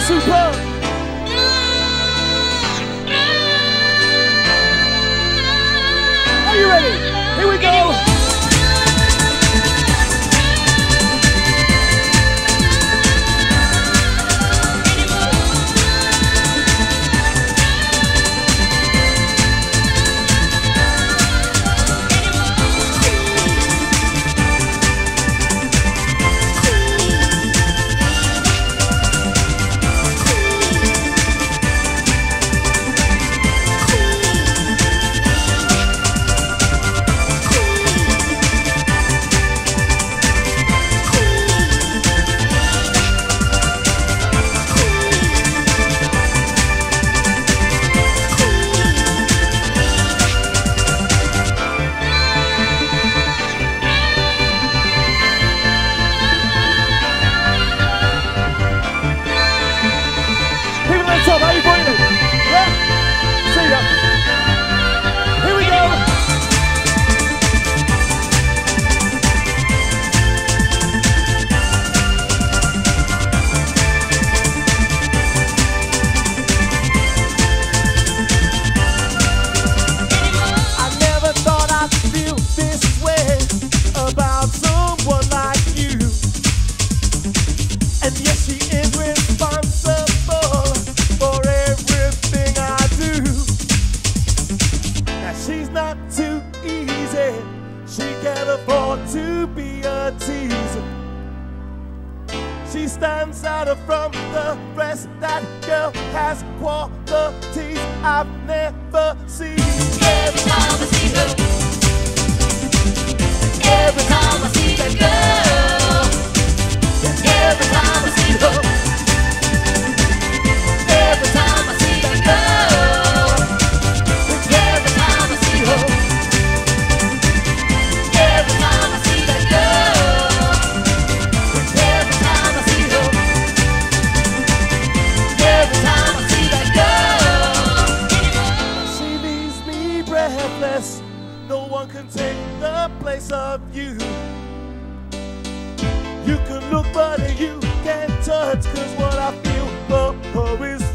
super She stands out from the rest. That girl has qualities I've never seen. Every. can take the place of you. You can look, but you can't touch, cause what I feel, love is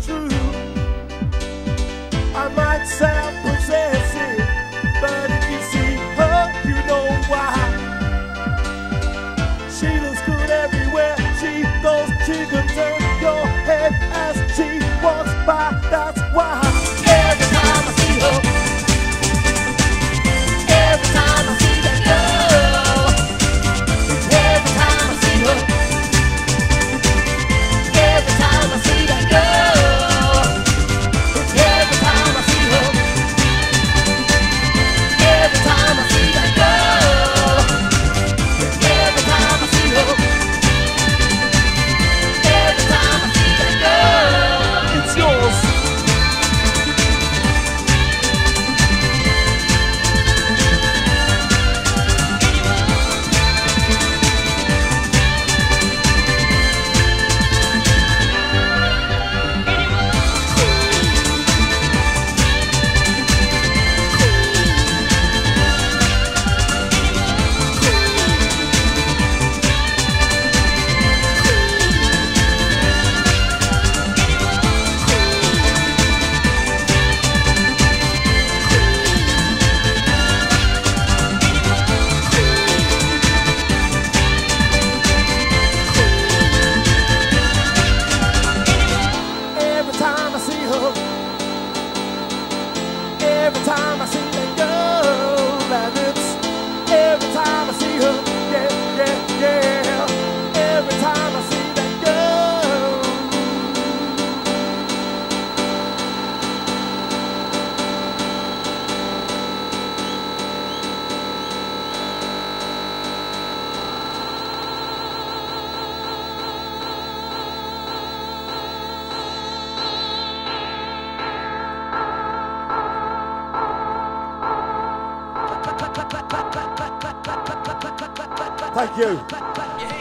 Thank you.